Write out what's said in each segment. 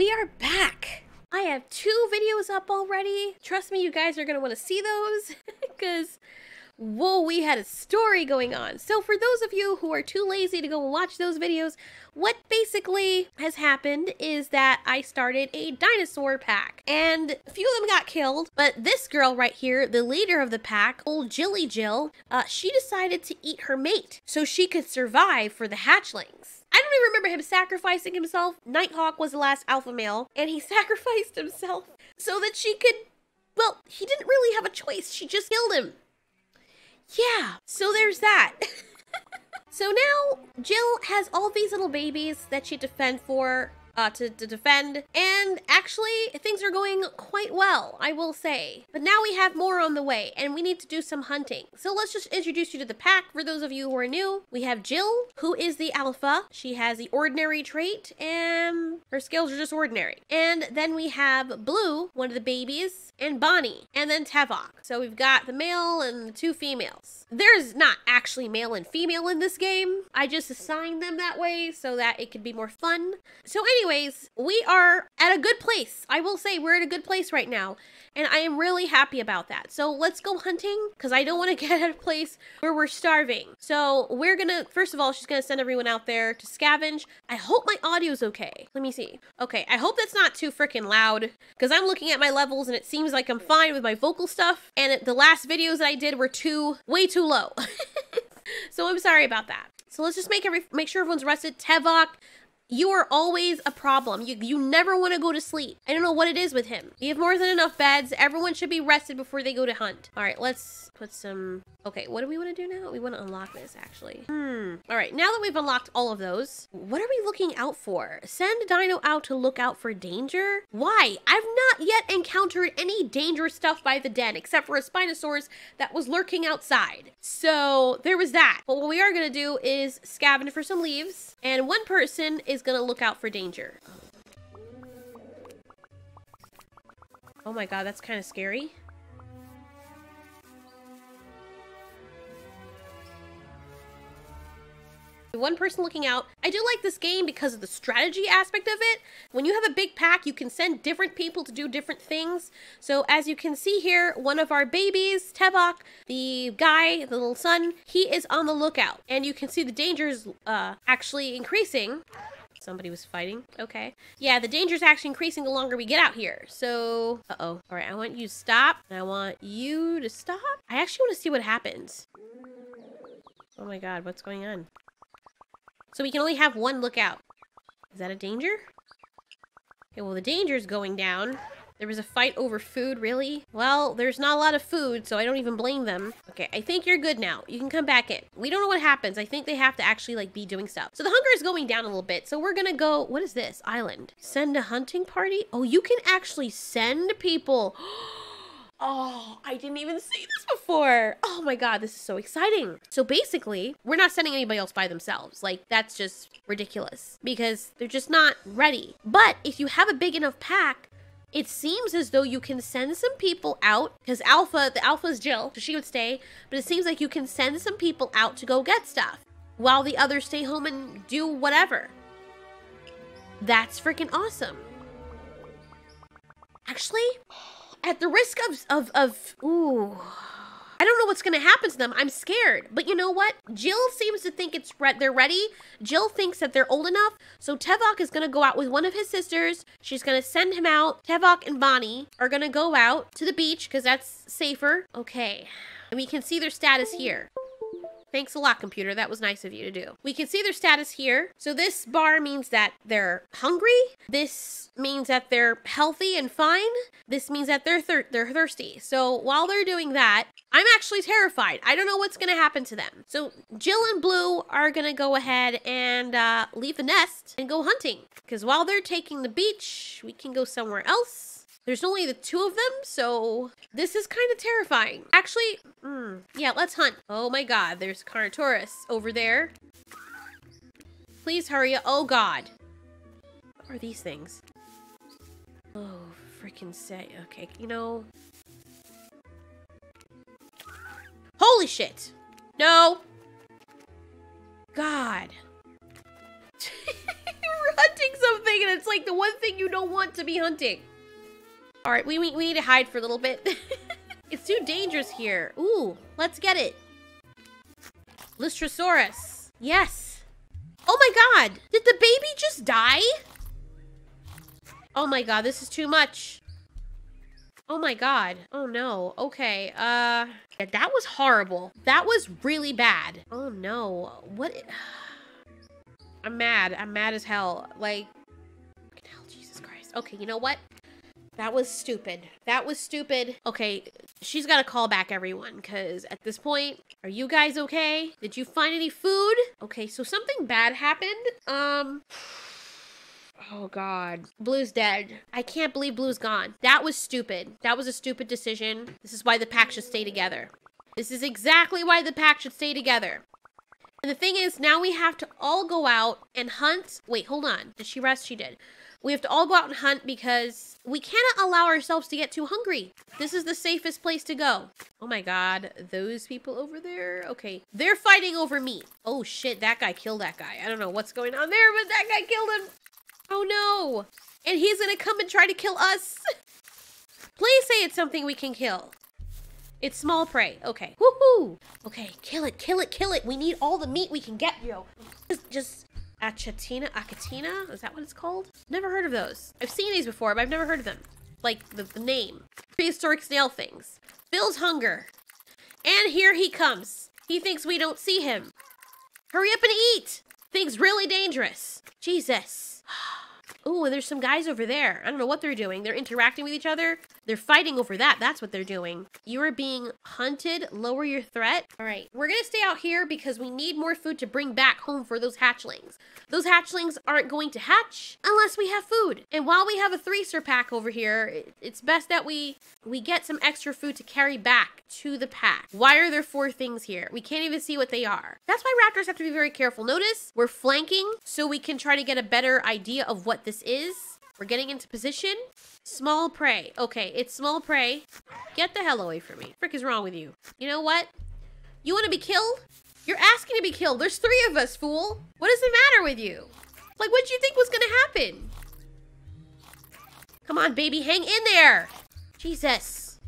we are back. I have two videos up already. Trust me, you guys are want to see those because, whoa, we had a story going on. So for those of you who are too lazy to go watch those videos, what basically has happened is that I started a dinosaur pack and a few of them got killed, but this girl right here, the leader of the pack, old Jilly Jill, uh, she decided to eat her mate so she could survive for the hatchlings. I don't even remember him sacrificing himself. Nighthawk was the last alpha male, and he sacrificed himself so that she could. Well, he didn't really have a choice. She just killed him. Yeah, so there's that. so now Jill has all these little babies that she defend for uh, to, to defend. And actually, things are going quite well, I will say. But now we have more on the way, and we need to do some hunting. So let's just introduce you to the pack for those of you who are new. We have Jill, who is the alpha. She has the ordinary trait, and her skills are just ordinary. And then we have Blue, one of the babies, and Bonnie, and then Tevok. So we've got the male and the two females. There's not actually male and female in this game. I just assigned them that way so that it could be more fun. So anyway, anyways, we are at a good place. I will say we're at a good place right now. And I am really happy about that. So let's go hunting because I don't want to get at a place where we're starving. So we're going to, first of all, she's going to send everyone out there to scavenge. I hope my audio's okay. Let me see. Okay, I hope that's not too freaking loud because I'm looking at my levels and it seems like I'm fine with my vocal stuff. And the last videos that I did were too, way too low. so I'm sorry about that. So let's just make every make sure everyone's rested. Tevok, you are always a problem. You, you never want to go to sleep. I don't know what it is with him. You have more than enough beds. Everyone should be rested before they go to hunt. All right, let's put some... Okay, what do we want to do now? We want to unlock this, actually. Hmm. All right, now that we've unlocked all of those, what are we looking out for? Send Dino out to look out for danger? Why? I've not yet encountered any dangerous stuff by the den, except for a Spinosaurus that was lurking outside. So there was that. But what we are going to do is scavenge for some leaves, and one person is going to look out for danger. Oh my god, that's kind of scary. One person looking out. I do like this game because of the strategy aspect of it. When you have a big pack, you can send different people to do different things. So as you can see here, one of our babies, Tevok, the guy, the little son, he is on the lookout. And you can see the dangers uh, actually increasing. Somebody was fighting. Okay. Yeah, the danger's actually increasing the longer we get out here. So, uh-oh. All right, I want you to stop. And I want you to stop. I actually want to see what happens. Oh my god, what's going on? So we can only have one lookout. Is that a danger? Okay, well the danger is going down. There was a fight over food, really? Well, there's not a lot of food, so I don't even blame them. Okay, I think you're good now. You can come back in. We don't know what happens. I think they have to actually, like, be doing stuff. So the hunger is going down a little bit, so we're gonna go... What is this? Island. Send a hunting party? Oh, you can actually send people... Oh, I didn't even see this before. Oh my god, this is so exciting. So basically, we're not sending anybody else by themselves. Like, that's just ridiculous because they're just not ready. But if you have a big enough pack, it seems as though you can send some people out because Alpha, the Alpha is Jill, so she would stay. But it seems like you can send some people out to go get stuff while the others stay home and do whatever. That's freaking awesome. Actually, at the risk of, of, of, ooh, I don't know what's going to happen to them. I'm scared. But you know what? Jill seems to think it's re they're ready. Jill thinks that they're old enough. So Tevok is going to go out with one of his sisters. She's going to send him out. Tevok and Bonnie are going to go out to the beach because that's safer. Okay. And we can see their status here. Thanks a lot, computer. That was nice of you to do. We can see their status here. So this bar means that they're hungry. This means that they're healthy and fine. This means that they're thir they're thirsty. So while they're doing that, I'm actually terrified. I don't know what's going to happen to them. So Jill and Blue are going to go ahead and uh, leave the nest and go hunting. Because while they're taking the beach, we can go somewhere else. There's only the two of them, so this is kind of terrifying. Actually, mm, yeah, let's hunt. Oh my god, there's Carnotaurus over there. Please hurry up. Oh god. What are these things? Oh, freaking say. Okay, you know. Holy shit. No. God. We're hunting something and it's like the one thing you don't want to be hunting. All right, we, we, we need to hide for a little bit. it's too dangerous here. Ooh, let's get it. Lystrosaurus. Yes. Oh my god. Did the baby just die? Oh my god, this is too much. Oh my god. Oh no. Okay. Uh, yeah, that was horrible. That was really bad. Oh no. What? I'm mad. I'm mad as hell. Like, hell, Jesus Christ. Okay, you know what? That was stupid. That was stupid. Okay, she's got to call back everyone because at this point, are you guys okay? Did you find any food? Okay, so something bad happened. Um. Oh god. Blue's dead. I can't believe Blue's gone. That was stupid. That was a stupid decision. This is why the pack should stay together. This is exactly why the pack should stay together. And the thing is, now we have to all go out and hunt. Wait, hold on. Did she rest? She did. We have to all go out and hunt because we cannot allow ourselves to get too hungry. This is the safest place to go. Oh my god, those people over there? Okay, they're fighting over me. Oh shit, that guy killed that guy. I don't know what's going on there, but that guy killed him. Oh no! And he's gonna come and try to kill us! Please say it's something we can kill. It's small prey. Okay. Woohoo! Okay, kill it, kill it, kill it. We need all the meat we can get, yo. Just, just Achatina, Achatina? Is that what it's called? Never heard of those. I've seen these before, but I've never heard of them. Like the, the name. Prehistoric snail things. Bill's hunger. And here he comes. He thinks we don't see him. Hurry up and eat! Things really dangerous. Jesus. Oh, there's some guys over there. I don't know what they're doing. They're interacting with each other. They're fighting over that. That's what they're doing. You are being hunted. Lower your threat. All right. We're going to stay out here because we need more food to bring back home for those hatchlings. Those hatchlings aren't going to hatch unless we have food. And while we have a threeser pack over here, it's best that we we get some extra food to carry back to the pack. Why are there four things here? We can't even see what they are. That's why raptors have to be very careful. Notice we're flanking so we can try to get a better idea of what this is. We're getting into position. Small prey. Okay, it's small prey. Get the hell away from me. Frick is wrong with you? You know what? You want to be killed? You're asking to be killed. There's three of us, fool. What is the matter with you? Like, what did you think was going to happen? Come on, baby. Hang in there. Jesus.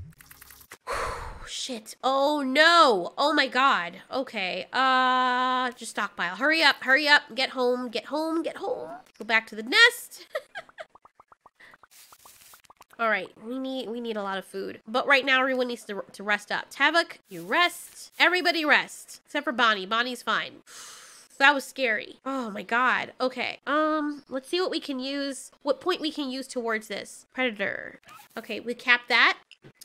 shit. Oh, no. Oh, my God. Okay. Uh, just stockpile. Hurry up. Hurry up. Get home. Get home. Get home. Go back to the nest. All right, we need we need a lot of food. But right now, everyone needs to, to rest up. Tevok, you rest. Everybody rest. Except for Bonnie. Bonnie's fine. that was scary. Oh my god. Okay. Um, let's see what we can use. What point we can use towards this. Predator. Okay, we cap that.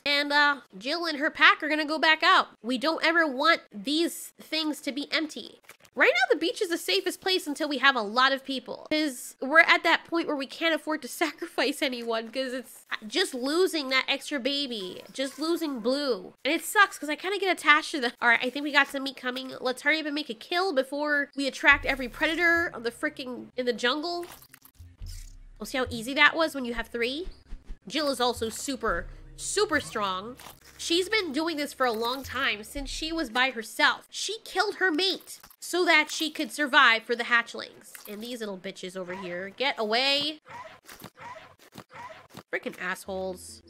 And uh, Jill and her pack are gonna go back out. We don't ever want these things to be empty. Right now, the beach is the safest place until we have a lot of people. Because we're at that point where we can't afford to sacrifice anyone because it's just losing that extra baby. Just losing Blue. And it sucks because I kind of get attached to them. All right, I think we got some meat coming. Let's hurry up and make a kill before we attract every predator on the freaking in the jungle. We'll see how easy that was when you have three. Jill is also super, super strong. She's been doing this for a long time since she was by herself. She killed her mate so that she could survive for the hatchlings. And these little bitches over here, get away. Freaking assholes.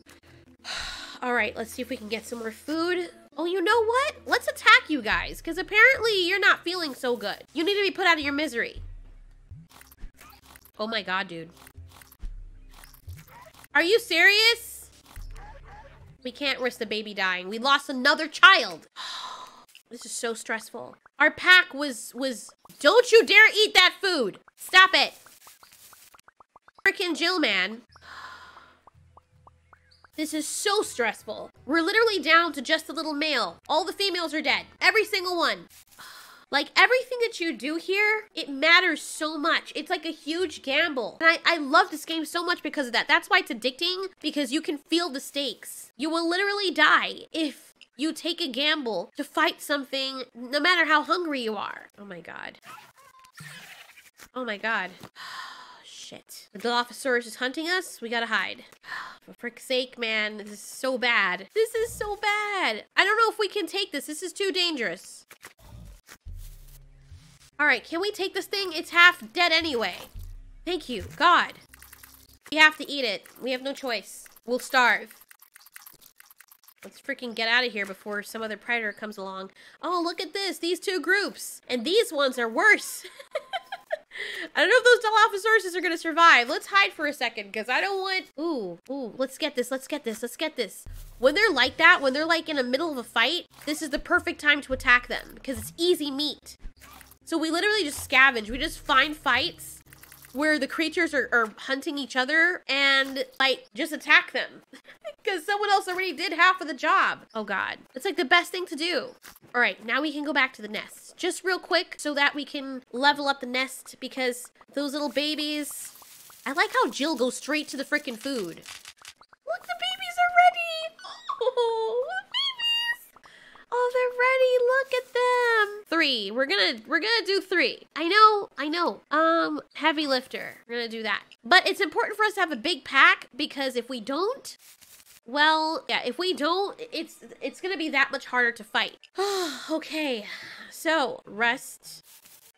All right, let's see if we can get some more food. Oh, you know what? Let's attack you guys, because apparently you're not feeling so good. You need to be put out of your misery. Oh my god, dude. Are you serious? We can't risk the baby dying. We lost another child. this is so stressful. Our pack was, was, don't you dare eat that food. Stop it. Freaking Jill, man. This is so stressful. We're literally down to just a little male. All the females are dead. Every single one. Like everything that you do here, it matters so much. It's like a huge gamble. And I, I love this game so much because of that. That's why it's addicting because you can feel the stakes. You will literally die if you take a gamble to fight something no matter how hungry you are. Oh my god. Oh my god. Shit. The Dilophosaurus is hunting us. We gotta hide. For frick's sake, man. This is so bad. This is so bad. I don't know if we can take this. This is too dangerous. All right, can we take this thing? It's half dead anyway. Thank you, God. We have to eat it. We have no choice. We'll starve. Let's freaking get out of here before some other predator comes along. Oh, look at this. These two groups. And these ones are worse. I don't know if those Dilophosaurus are going to survive. Let's hide for a second because I don't want... Ooh, ooh, let's get this. Let's get this. Let's get this. When they're like that, when they're like in the middle of a fight, this is the perfect time to attack them because it's easy meat. So we literally just scavenge. We just find fights where the creatures are, are hunting each other and like just attack them because someone else already did half of the job. Oh God, it's like the best thing to do. All right, now we can go back to the nest just real quick so that we can level up the nest because those little babies, I like how Jill goes straight to the freaking food. Look, the babies are ready. Oh, Oh, they're ready. Look at them. Three. We're gonna we're gonna do three. I know, I know. Um, heavy lifter. We're gonna do that. But it's important for us to have a big pack because if we don't, well, yeah, if we don't, it's it's gonna be that much harder to fight. okay. So rest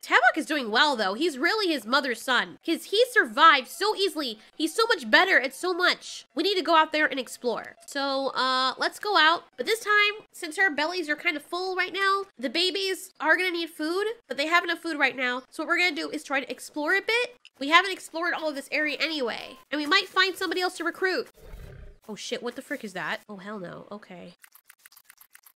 Tevok is doing well, though. He's really his mother's son. Because he survived so easily. He's so much better at so much. We need to go out there and explore. So, uh, let's go out. But this time, since our bellies are kind of full right now, the babies are going to need food, but they have enough food right now. So what we're going to do is try to explore a bit. We haven't explored all of this area anyway. And we might find somebody else to recruit. Oh shit, what the frick is that? Oh hell no, okay.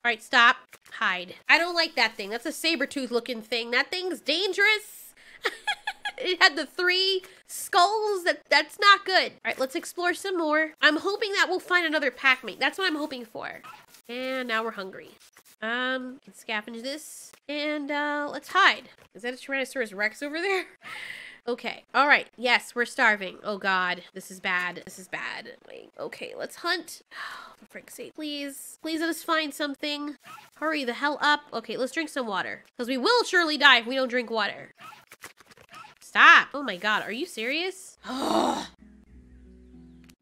All right, stop. Hide. I don't like that thing. That's a saber tooth looking thing. That thing's dangerous. it had the three skulls. That That's not good. All right, let's explore some more. I'm hoping that we'll find another pack mate. That's what I'm hoping for. And now we're hungry. Um, scavenge this. And, uh, let's hide. Is that a Tyrannosaurus Rex over there? Okay. All right. Yes, we're starving. Oh God, this is bad. This is bad. Like, okay, let's hunt. For frick's sake, please. Please let us find something. Hurry the hell up. Okay, let's drink some water. Because we will surely die if we don't drink water. Stop. Oh my God, are you serious?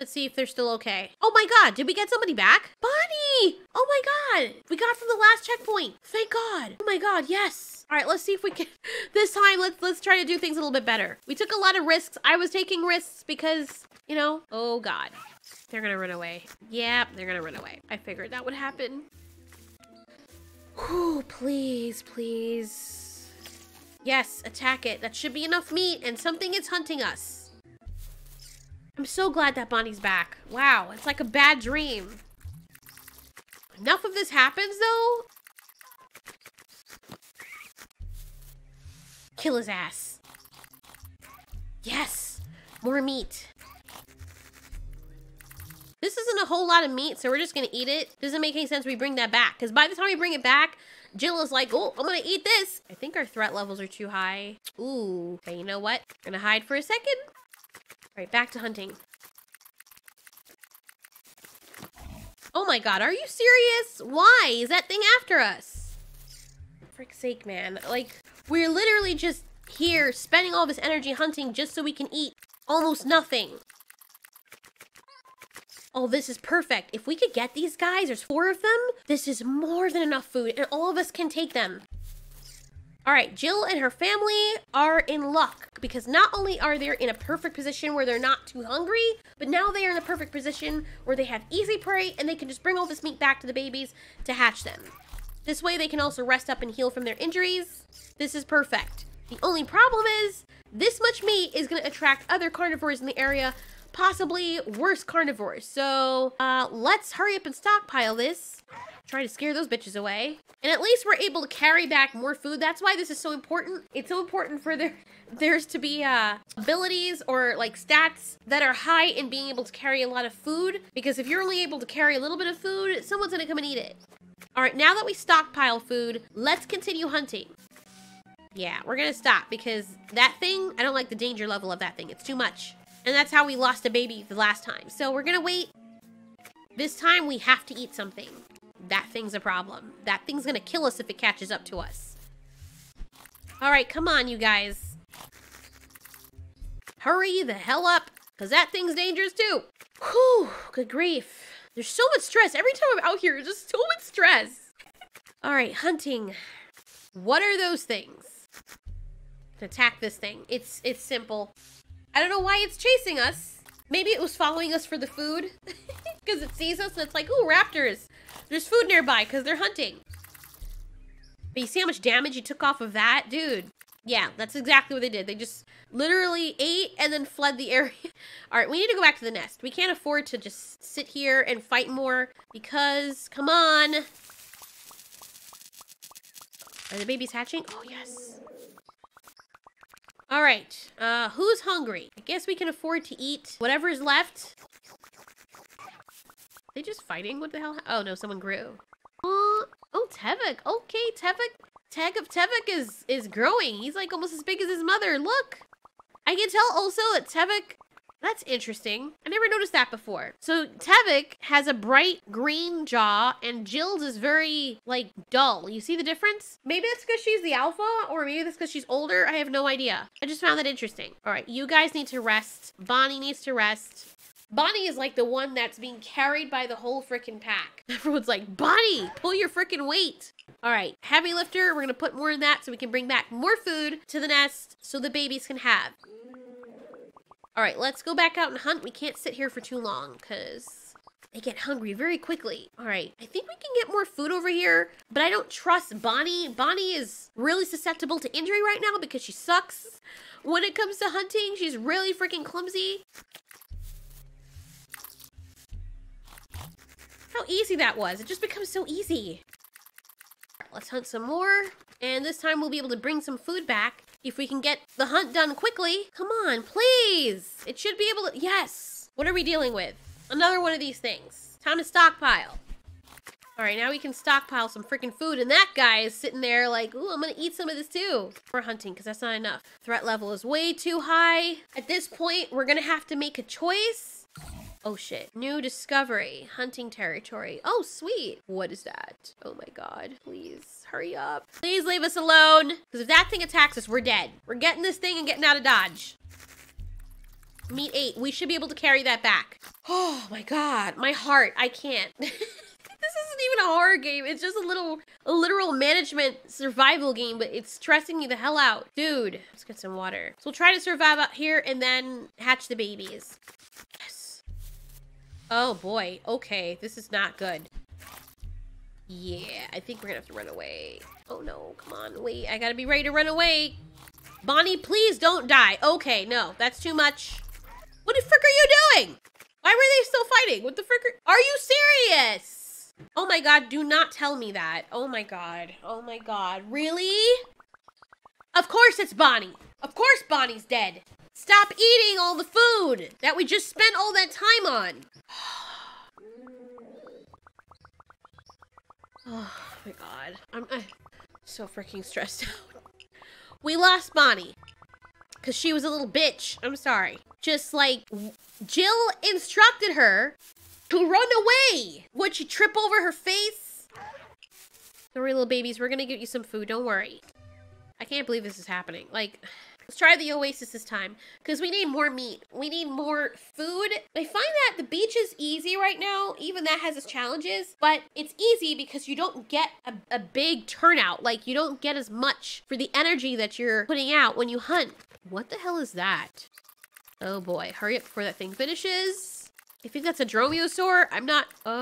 Let's see if they're still okay. Oh my god, did we get somebody back? Bonnie! Oh my god! We got from the last checkpoint. Thank god. Oh my god, yes. All right, let's see if we can this time let's let's try to do things a little bit better. We took a lot of risks. I was taking risks because, you know, oh god. They're gonna run away. Yep, they're gonna run away. I figured that would happen. Whew, please, please. Yes, attack it. That should be enough meat and something is hunting us. I'm so glad that Bonnie's back. Wow, it's like a bad dream. Enough of this happens, though. Kill his ass. Yes, more meat. This isn't a whole lot of meat, so we're just gonna eat it. Doesn't make any sense we bring that back, because by the time we bring it back, Jill is like, oh, I'm gonna eat this. I think our threat levels are too high. Ooh, okay, you know what? Gonna hide for a second. All right, back to hunting. Oh my god, are you serious? Why is that thing after us? Frick's sake, man. Like, we're literally just here spending all this energy hunting just so we can eat almost nothing. Oh, this is perfect. If we could get these guys, there's four of them, this is more than enough food, and all of us can take them. All right, Jill and her family are in luck because not only are they in a perfect position where they're not too hungry, but now they are in the perfect position where they have easy prey and they can just bring all this meat back to the babies to hatch them. This way they can also rest up and heal from their injuries. This is perfect. The only problem is this much meat is going to attract other carnivores in the area, possibly worse carnivores. So uh, let's hurry up and stockpile this Try to scare those bitches away. And at least we're able to carry back more food. That's why this is so important. It's so important for there there's to be uh, abilities or like stats that are high in being able to carry a lot of food. Because if you're only able to carry a little bit of food, someone's gonna come and eat it. All right, now that we stockpile food, let's continue hunting. Yeah, we're gonna stop because that thing, I don't like the danger level of that thing. It's too much. And that's how we lost a baby the last time. So we're gonna wait. This time we have to eat something that thing's a problem. That thing's gonna kill us if it catches up to us. Alright, come on, you guys. Hurry the hell up, because that thing's dangerous too. Whew, good grief. There's so much stress. Every time I'm out here, there's just so much stress. Alright, hunting. What are those things? Attack this thing. It's it's simple. I don't know why it's chasing us. Maybe it was following us for the food because it sees us and it's like, ooh, raptors. There's food nearby because they're hunting. But you see how much damage you took off of that? Dude, yeah, that's exactly what they did. They just literally ate and then fled the area. All right, we need to go back to the nest. We can't afford to just sit here and fight more because, come on. Are the babies hatching? Oh, yes. All right, uh, who's hungry? I guess we can afford to eat whatever's left. They just fighting? What the hell? Oh, no, someone grew. Uh, oh, Tevik. Okay, Tevik Tag of Tevik is is growing. He's like almost as big as his mother. Look. I can tell also that Tevik that's interesting. I never noticed that before. So Tevik has a bright green jaw and Jill's is very like dull. You see the difference? Maybe that's because she's the alpha or maybe that's because she's older. I have no idea. I just found that interesting. All right, you guys need to rest. Bonnie needs to rest. Bonnie is like the one that's being carried by the whole freaking pack. Everyone's like, Bonnie, pull your freaking weight. All right, heavy lifter, we're going to put more in that so we can bring back more food to the nest so the babies can have. All right, let's go back out and hunt. We can't sit here for too long because they get hungry very quickly. All right, I think we can get more food over here, but I don't trust Bonnie. Bonnie is really susceptible to injury right now because she sucks. When it comes to hunting, she's really freaking clumsy. How easy that was. It just becomes so easy. let's hunt some more. And this time we'll be able to bring some food back if we can get the hunt done quickly. Come on, please. It should be able to... Yes. What are we dealing with? Another one of these things. Time to stockpile. All right, now we can stockpile some freaking food. And that guy is sitting there like, ooh, I'm to eat some of this too. We're hunting because that's not enough. Threat level is way too high. At this point, we're to have to make a choice. Oh shit. New discovery. Hunting territory. Oh, sweet. What is that? Oh my god. Please, hurry up. Please leave us alone. Because if that thing attacks us, we're dead. We're getting this thing and getting out of Dodge. Meat eight. We should be able to carry that back. Oh my god. My heart. I can't. this isn't even a horror game. It's just a little, a literal management survival game, but it's stressing me the hell out. Dude, let's get some water. So we'll try to survive out here and then hatch the babies. Oh boy. Okay, this is not good. Yeah, I think we're gonna have to run away. Oh no, come on, wait. I gotta be ready to run away. Bonnie, please don't die. Okay, no, that's too much. What the frick are you doing? Why were they still fighting? What the frick are, are you serious? Oh my god, do not tell me that. Oh my god. Oh my god. Really? Of course it's Bonnie. Of course Bonnie's dead. Stop eating all the food that we just spent all that time on. oh my god. I'm, I'm so freaking stressed out. We lost Bonnie. Because she was a little bitch. I'm sorry. Just like, Jill instructed her to run away. Would she trip over her face? Worry, little babies. We're going to get you some food. Don't worry. I can't believe this is happening. Like... Let's try the oasis this time because we need more meat. We need more food. I find that the beach is easy right now. Even that has its challenges, but it's easy because you don't get a, a big turnout. Like you don't get as much for the energy that you're putting out when you hunt. What the hell is that? Oh boy, hurry up before that thing finishes. I think that's a dromaeosaur. I'm not, uh...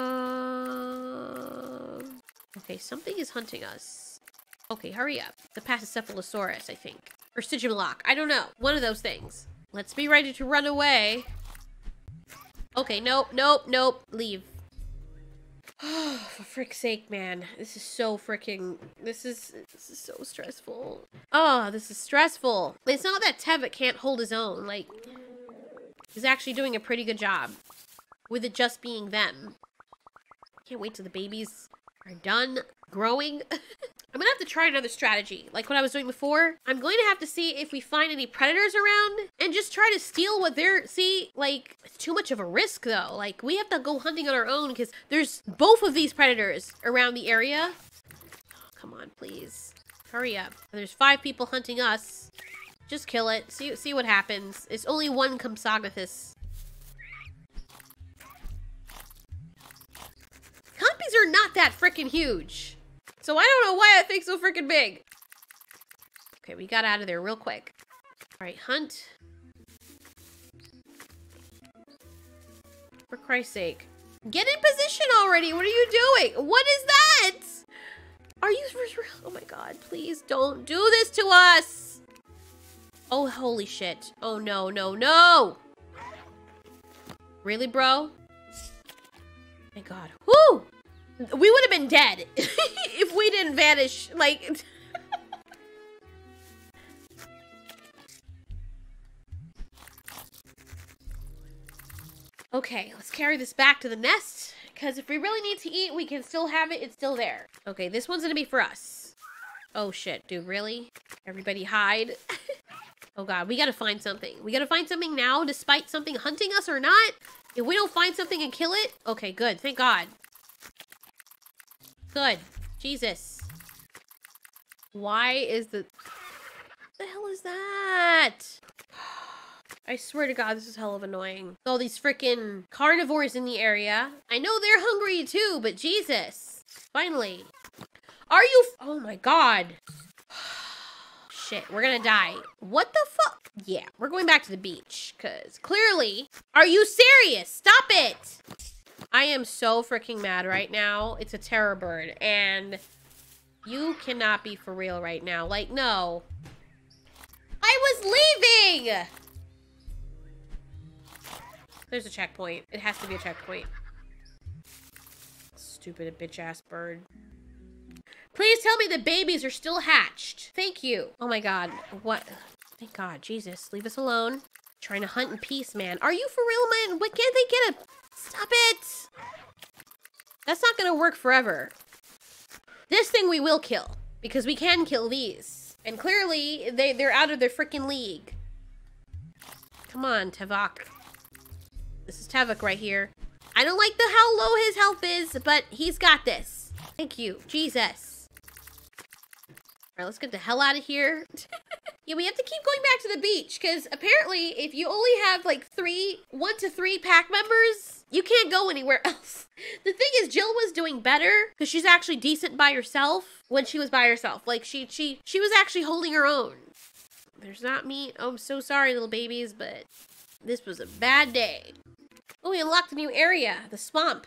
Okay, something is hunting us. Okay, hurry up. The Pachycephalosaurus, I think. Or Stygimoloch. I don't know. One of those things. Let's be ready to run away. Okay, nope, nope, nope. Leave. Oh, for frick's sake, man. This is so freaking... This is... This is so stressful. Oh, this is stressful. It's not that Tevik can't hold his own. Like, he's actually doing a pretty good job. With it just being them. Can't wait till the babies are done growing. I'm gonna have to try another strategy, like what I was doing before. I'm going to have to see if we find any predators around and just try to steal what they're, see, like, it's too much of a risk though. Like, we have to go hunting on our own because there's both of these predators around the area. Oh, come on, please. Hurry up. There's five people hunting us. Just kill it. See, see what happens. It's only one Compsognathus. Compies are not that freaking huge. So I don't know why that thing's so freaking big. Okay, we got out of there real quick. All right, hunt. For Christ's sake. Get in position already. What are you doing? What is that? Are you? Oh my god, please don't do this to us. Oh, holy shit. Oh no, no, no. Really, bro? My god. Whoo! We would have been dead if we didn't vanish. Like... Okay, let's carry this back to the nest. Because if we really need to eat, we can still have it. It's still there. Okay, this one's to be for us. Oh, shit, dude. Really? Everybody hide. oh, God. We got to find something. We got to find something now, despite something hunting us or not. If we don't find something and kill it... Okay, good. Thank God. Good. Jesus. Why is the... The hell is that? I swear to God, this is hell of annoying. All these freaking carnivores in the area. I know they're hungry too, but Jesus. Finally. Are you... oh my God. Shit, we're gonna die. What the fuck? Yeah, we're going back to the beach. Because clearly... Are you serious? Stop it! I am so freaking mad right now. It's a terror bird. And you cannot be for real right now. Like, no. I was leaving! There's a checkpoint. It has to be a checkpoint. Stupid bitch-ass bird. Please tell me the babies are still hatched. Thank you. Oh my god. What? Thank god. Jesus. Leave us alone. Trying to hunt in peace, man. Are you for real, man? What can't they get a... Stop it! That's not gonna work forever. This thing we will kill. Because we can kill these. And clearly, they, they're out of their freaking league. Come on, Tevok. This is Tevok right here. I don't like the how low his health is, but he's got this. Thank you. Jesus. All right, let's get the hell out of here. yeah, we have to keep going back to the beach because apparently if you only have like three, one to three pack members, you can't go anywhere else. The thing is, Jill was doing better because she's actually decent by herself when she was by herself. Like she, she, she was actually holding her own. There's not meat. Oh, I'm so sorry, little babies, but this was a bad day. Oh, we unlocked a new area, the swamp.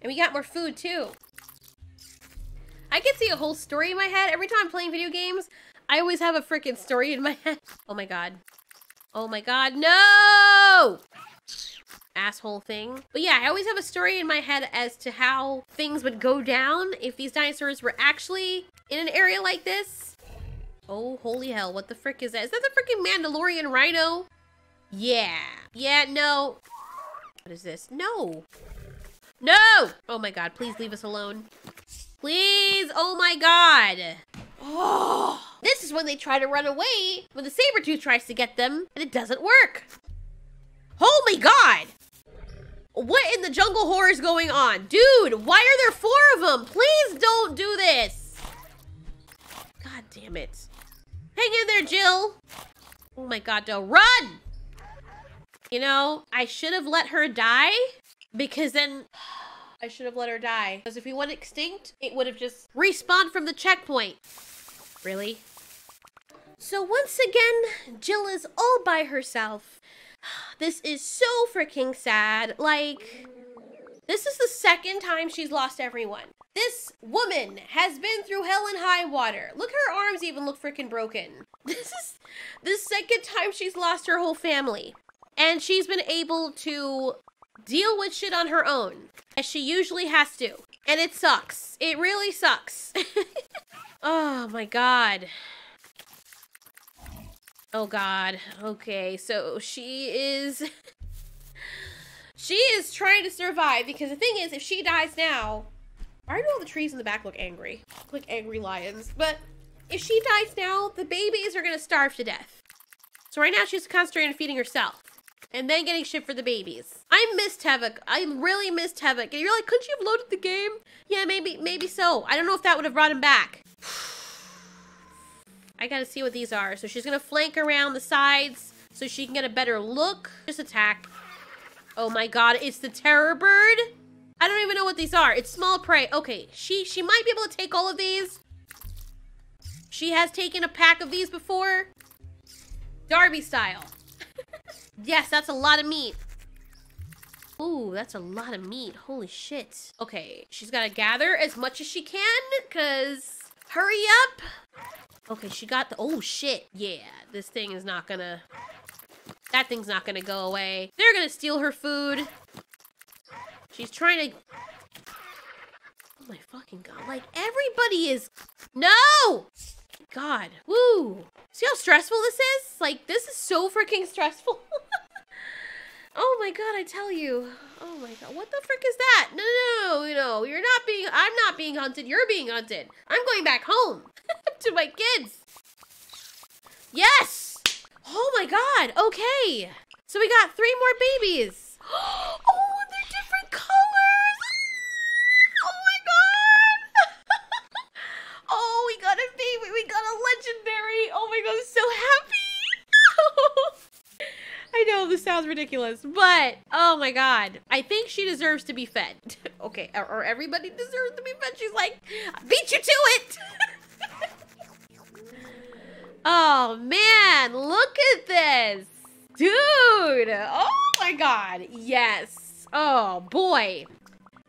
And we got more food, too. I can see a whole story in my head. Every time I'm playing video games, I always have a freaking story in my head. Oh my god. Oh my god, no! Asshole thing. But yeah, I always have a story in my head as to how things would go down if these dinosaurs were actually in an area like this. Oh, holy hell, what the frick is that? Is that the freaking Mandalorian rhino? Yeah. Yeah, no. What is this? No. No! Oh my god, please leave us alone. Please! Oh my god! Oh! This is when they try to run away, when the saber tooth tries to get them, and it doesn't work. Holy god! What in the jungle horror is going on? Dude, why are there four of them? Please don't do this! God damn it. Hang in there, Jill! Oh my god, don't Run! You know, I should have let her die because then I should have let her die. Because if we went extinct, it would have just respawned from the checkpoint. Really? So once again, Jill is all by herself. This is so freaking sad. Like, this is the second time she's lost everyone. This woman has been through hell and high water. Look, her arms even look freaking broken. This is the second time she's lost her whole family. And she's been able to deal with shit on her own, as she usually has to. And it sucks. It really sucks. oh my god. Oh god. Okay, so she is... she is trying to survive because the thing is, if she dies now... Why do all the trees in the back look angry? Like angry lions. But if she dies now, the babies are gonna starve to death. So right now she's concentrating on feeding herself and then getting shit for the babies. I missed Tevok. I really missed Tevok. And you're like, couldn't you have loaded the game? Yeah, maybe, maybe so. I don't know if that would have brought him back. I gotta see what these are. So she's gonna flank around the sides so she can get a better look. Just attack. Oh my god, it's the terror bird? I don't even know what these are. It's small prey. Okay, she she might be able to take all of these. She has taken a pack of these before. Darby style. Yes, that's a lot of meat. Ooh, that's a lot of meat. Holy shit. Okay, she's got to gather as much as she can, because hurry up. Okay, she got the... Oh, shit. Yeah, this thing is not gonna... That thing's not gonna go away. They're gonna steal her food. She's trying to... Oh my fucking god. Like, everybody is... No! God. Woo! See how stressful this is? Like, this is so freaking stressful. oh my god, I tell you. Oh my god, what the frick is that? No, no, no, no, you're not being, I'm not being hunted, you're being hunted. I'm going back home to my kids. Yes! Oh my god, okay. So we got three more babies. Oh, they're different colors. Oh my god. oh, we got a baby. We got a legendary. Oh my god, I'm so happy. I know this sounds ridiculous, but oh my god. I think she deserves to be fed. okay, or, or everybody deserves to be fed. She's like, beat you to it. oh man, look at this. Dude, oh my god, yes. Oh boy.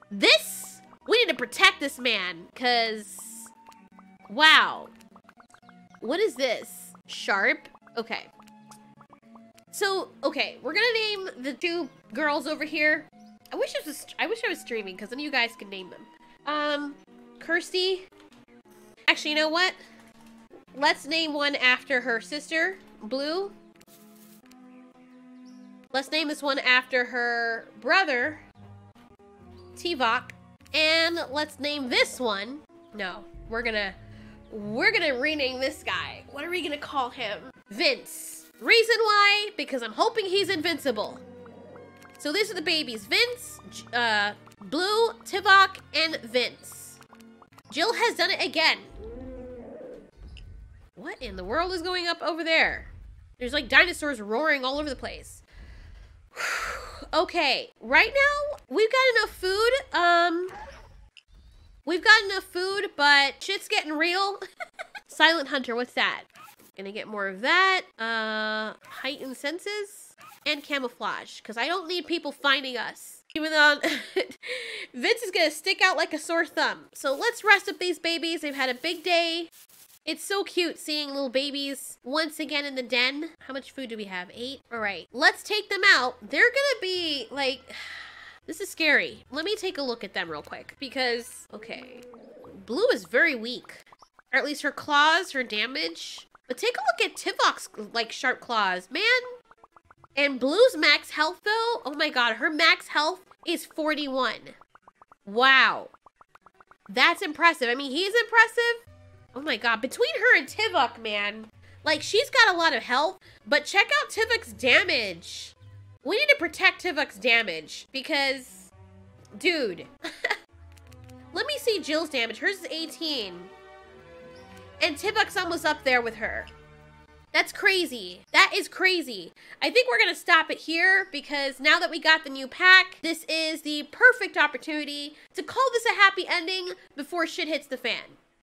This, we need to protect this man, because, wow. What is this? Sharp? Okay. So, okay, we're gonna name the two girls over here. I wish it was, I wish I was streaming, because then you guys could name them. Um, Kirsty. Actually, you know what? Let's name one after her sister, Blue. Let's name this one after her brother, Tivok. And let's name this one. No, we're gonna we're gonna rename this guy. What are we gonna call him? Vince. Reason why? Because I'm hoping he's invincible. So these are the babies. Vince, uh, Blue, Tivok, and Vince. Jill has done it again. What in the world is going up over there? There's like dinosaurs roaring all over the place. okay, right now we've got enough food. Um, we've got enough food, but shit's getting real. Silent Hunter, what's that? Gonna get more of that. Uh, heightened senses and camouflage, because I don't need people finding us. Even though Vince is gonna stick out like a sore thumb. So let's rest up these babies. They've had a big day. It's so cute seeing little babies once again in the den. How much food do we have? Eight? All right, let's take them out. They're gonna be like, this is scary. Let me take a look at them real quick because, okay. Blue is very weak. Or at least her claws, her damage. But take a look at Tivok's like sharp claws, man. And Blue's max health though, oh my god, her max health is 41. Wow. That's impressive. I mean, he's impressive, Oh my god, between her and Tivok, man. Like, she's got a lot of health, but check out Tivok's damage. We need to protect Tivok's damage because, dude. Let me see Jill's damage. Hers is 18. And Tivok's almost up there with her. That's crazy. That is crazy. I think we're going to stop it here because now that we got the new pack, this is the perfect opportunity to call this a happy ending before shit hits the fan.